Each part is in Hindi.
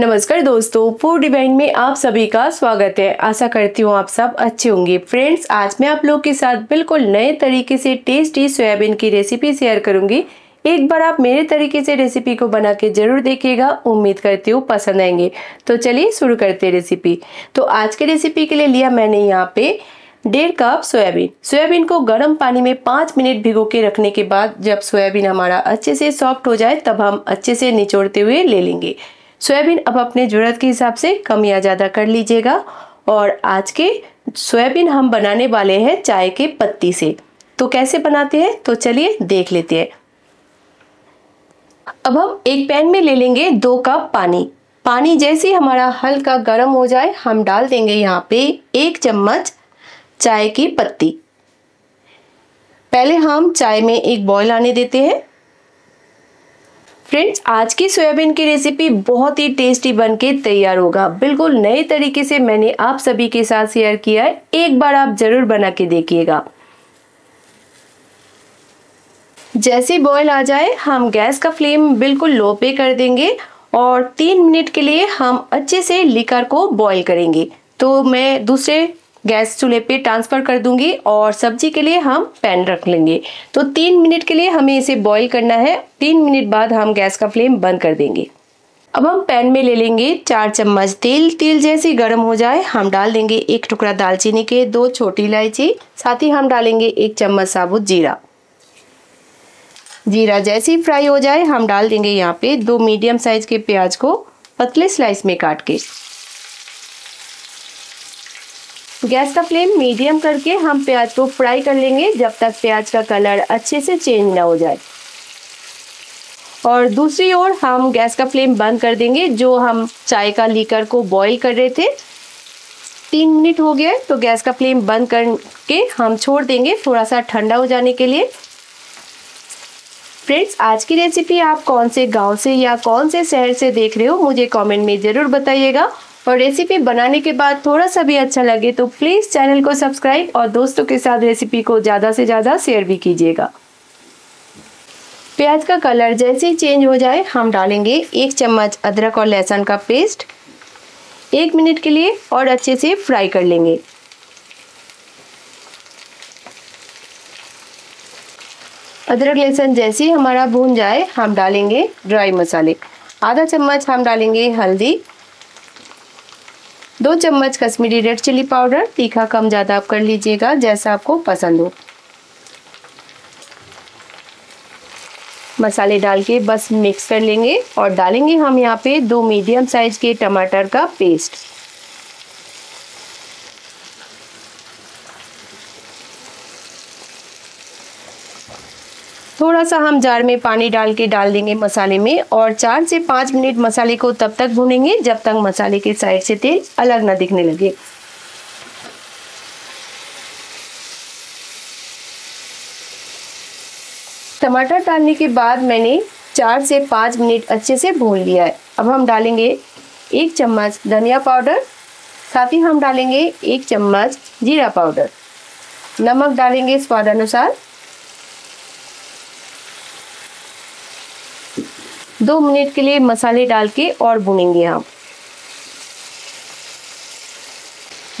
नमस्कार दोस्तों फ़ूड डिवाइन में आप सभी का स्वागत है। आशा करती हूँ आप सब अच्छे होंगे। फ्रेंड्स आज मैं आप लोग के साथ बिल्कुल नए तरीके से टेस्टी सोयाबीन की रेसिपी शेयर करूँगी। एक बार आप मेरे तरीके से रेसिपी को बना के ज़रूर देखिएगा। उम्मीद करती हूँ पसंद आएँगे। तो चलिए शुरू करते हैं रेसिपी तो आज के रेसिपी के लिए लिया मैंने यहाँ पे डेढ़ कप सोयाबीन। सोयाबीन को गर्म पानी में पाँच मिनट भिगो के रखने के बाद जब सोयाबीन हमारा अच्छे से सॉफ्ट हो जाए, तब हम अच्छे से निचोड़ते हुए ले लेंगे। सोयाबीन अब अपने ज़रूरत के हिसाब से कम या ज़्यादा कर लीजिएगा। और आज के सोयाबीन हम बनाने वाले हैं चाय के पत्ती से। तो कैसे बनाते हैं? तो चलिए देख लेते हैं। अब हम एक पैन में ले लेंगे दो कप पानी। पानी जैसे ही हमारा हल्का गर्म हो जाए, हम डाल देंगे यहाँ पे एक चम्मच चाय की पत्ती। पहले हम चाय में एक बॉयल आने देते हैं। फ्रेंड्स, आज की सोयाबीन की रेसिपी बहुत ही टेस्टी बन के तैयार होगा। बिल्कुल नए तरीके से मैंने आप सभी के साथ शेयर किया है। एक बार आप ज़रूर बना के देखिएगा। जैसे बॉयल आ जाए, हम गैस का फ्लेम बिल्कुल लो पे कर देंगे और तीन मिनट के लिए हम अच्छे से लिकर को बॉईल करेंगे। तो मैं दूसरे गैस चूल्हे पे ट्रांसफ़र कर दूँगी और सब्ज़ी के लिए हम पैन रख लेंगे। तो तीन मिनट के लिए हमें इसे बॉईल करना है। तीन मिनट बाद हम गैस का फ्लेम बंद कर देंगे। अब हम पैन में ले लेंगे चार चम्मच तेल। तेल जैसे गर्म हो जाए, हम डाल देंगे एक टुकड़ा दालचीनी के, दो छोटी इलायची, साथ ही हम डालेंगे एक चम्मच साबुत जीरा। जीरा जैसे ही फ्राई हो जाए, हम डाल देंगे यहाँ पे दो मीडियम साइज़ के प्याज को पतले स्लाइस में काट के। गैस का फ्लेम मीडियम करके हम प्याज को फ्राई कर लेंगे जब तक प्याज का कलर अच्छे से चेंज ना हो जाए। और दूसरी ओर हम गैस का फ्लेम बंद कर देंगे, जो हम चाय का लीकर को बॉईल कर रहे थे। तीन मिनट हो गया तो गैस का फ्लेम बंद करके हम छोड़ देंगे थोड़ा सा ठंडा हो जाने के लिए। फ्रेंड्स, आज की रेसिपी आप कौन से गाँव से या कौन से शहर से देख रहे हो, मुझे कमेंट में ज़रूर बताइएगा। और रेसिपी बनाने के बाद थोड़ा सा भी अच्छा लगे तो प्लीज़ चैनल को सब्सक्राइब और दोस्तों के साथ रेसिपी को ज़्यादा से ज़्यादा शेयर भी कीजिएगा। प्याज का कलर जैसे ही चेंज हो जाए, हम डालेंगे एक चम्मच अदरक और लहसुन का पेस्ट एक मिनट के लिए और अच्छे से फ्राई कर लेंगे। अदरक, लहसुन जैसे ही हमारा भून जाए, हम डालेंगे ड्राई मसाले। आधा चम्मच हम डालेंगे हल्दी। दो चम्मच कश्मीरी रेड चिली पाउडर, तीखा कम ज़्यादा आप कर लीजिएगा, जैसा आपको पसंद हो। मसाले डाल के बस मिक्स कर लेंगे और डालेंगे हम यहाँ पे दो मीडियम साइज़ के टमाटर का पेस्ट। थोड़ा सा हम जार में पानी डाल के डाल देंगे मसाले में और चार से पाँच मिनट मसाले को तब तक भूनेंगे जब तक मसाले के साइड से तेल अलग ना दिखने लगे। टमाटर डालने के बाद मैंने चार से पाँच मिनट अच्छे से भून लिया है। अब हम डालेंगे एक चम्मच धनिया पाउडर, साथ ही हम डालेंगे एक चम्मच जीरा पाउडर। नमक डालेंगे स्वाद अनुसार। दो मिनट के लिए मसाले डाल के और भुनेंगे हम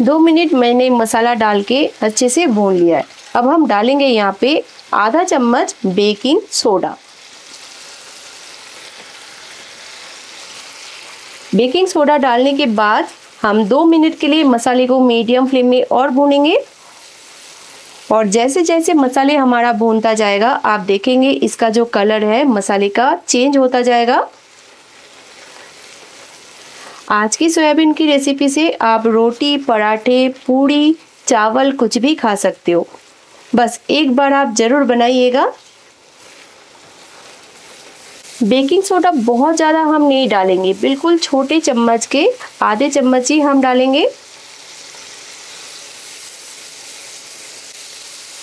दो मिनट मैंने मसाला डाल के अच्छे से भून लिया है। अब हम डालेंगे यहाँ पे आधा चम्मच बेकिंग सोडा। बेकिंग सोडा डालने के बाद हम दो मिनट के लिए मसाले को मीडियम फ्लेम में और भूनेंगे। और जैसे जैसे मसाले हमारा भूनता जाएगा, आप देखेंगे इसका जो कलर है, मसाले का चेंज होता जाएगा। आज की सोयाबीन की रेसिपी से आप रोटी, पराठे, पूड़ी, चावल कुछ भी खा सकते हो। बस एक बार आप ज़रूर बनाइएगा। बेकिंग सोडा बहुत ज़्यादा हम नहीं डालेंगे, बिल्कुल छोटे चम्मच के, आधे चम्मच ही हम डालेंगे।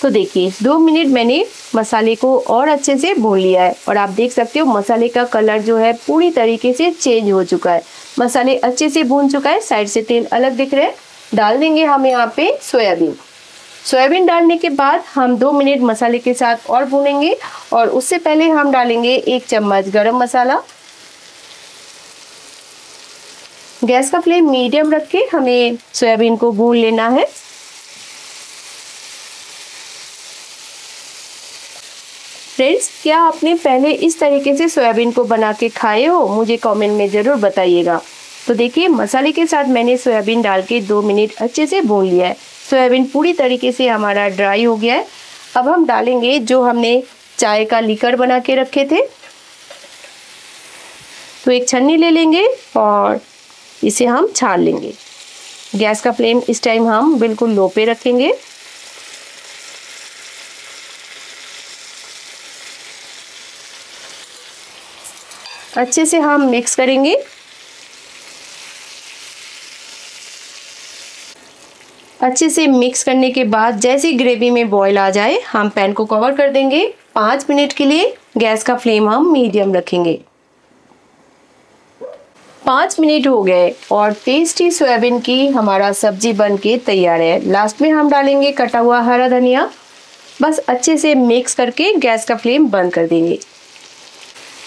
तो देखिए, दो मिनट मैंने मसाले को और अच्छे से भून लिया है और आप देख सकते हो मसाले का कलर जो है पूरी तरीके से चेंज हो चुका है। मसाले अच्छे से भून चुका है, साइड से तेल अलग दिख रहे हैं। डाल देंगे हम यहाँ पे सोयाबीन। सोयाबीन डालने के बाद हम दो मिनट मसाले के साथ और भूनेंगे और उससे पहले हम डालेंगे एक चम्मच गरम मसाला। गैस का फ्लेम मीडियम रख के हमें सोयाबीन को भून लेना है। फ्रेंड्स क्या आपने पहले इस तरीके से सोयाबीन को बना के खाए हो? मुझे कमेंट में ज़रूर बताइएगा। तो देखिए, मसाले के साथ मैंने सोयाबीन डाल के दो मिनट अच्छे से भून लिया है। सोयाबीन पूरी तरीके से हमारा ड्राई हो गया है। अब हम डालेंगे जो हमने चाय का लीकर बना के रखे थे। तो एक छन्नी ले लेंगे और इसे हम छान लेंगे। गैस का फ्लेम इस टाइम हम बिल्कुल लो पे रखेंगे। अच्छे से हम मिक्स करेंगे। अच्छे से मिक्स करने के बाद जैसे ग्रेवी में बॉईल आ जाए, हम पैन को कवर कर देंगे। पाँच मिनट के लिए गैस का फ्लेम हम मीडियम रखेंगे। पाँच मिनट हो गए और टेस्टी सोयाबीन की हमारा सब्ज़ी बन के तैयार है। लास्ट में हम डालेंगे कटा हुआ हरा धनिया। बस अच्छे से मिक्स करके गैस का फ्लेम बंद कर देंगे।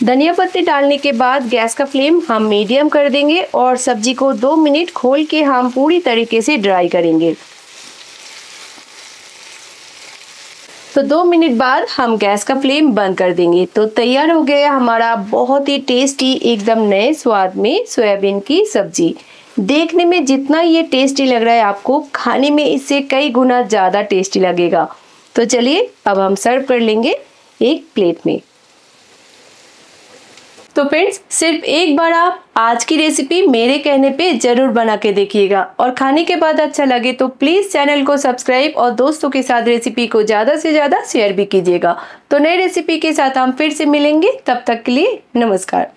धनिया पत्ती डालने के बाद गैस का फ्लेम हम मीडियम कर देंगे और सब्ज़ी को दो मिनट खोल के हम पूरी तरीके से ड्राई करेंगे। तो दो मिनट बाद हम गैस का फ्लेम बंद कर देंगे। तो तैयार हो गया हमारा बहुत ही टेस्टी, एकदम नए स्वाद में सोयाबीन की सब्ज़ी। देखने में जितना ये टेस्टी लग रहा है आपको, खाने में इससे कई गुना ज़्यादा टेस्टी लगेगा। तो चलिए, अब हम सर्व कर लेंगे एक प्लेट में। तो फ्रेंड्स सिर्फ़ एक बार आप आज की रेसिपी मेरे कहने पे ज़रूर बना के देखिएगा। और खाने के बाद अच्छा लगे तो प्लीज़ चैनल को सब्सक्राइब और दोस्तों के साथ रेसिपी को ज़्यादा से ज़्यादा शेयर भी कीजिएगा। तो नई रेसिपी के साथ हम फिर से मिलेंगे। तब तक के लिए नमस्कार।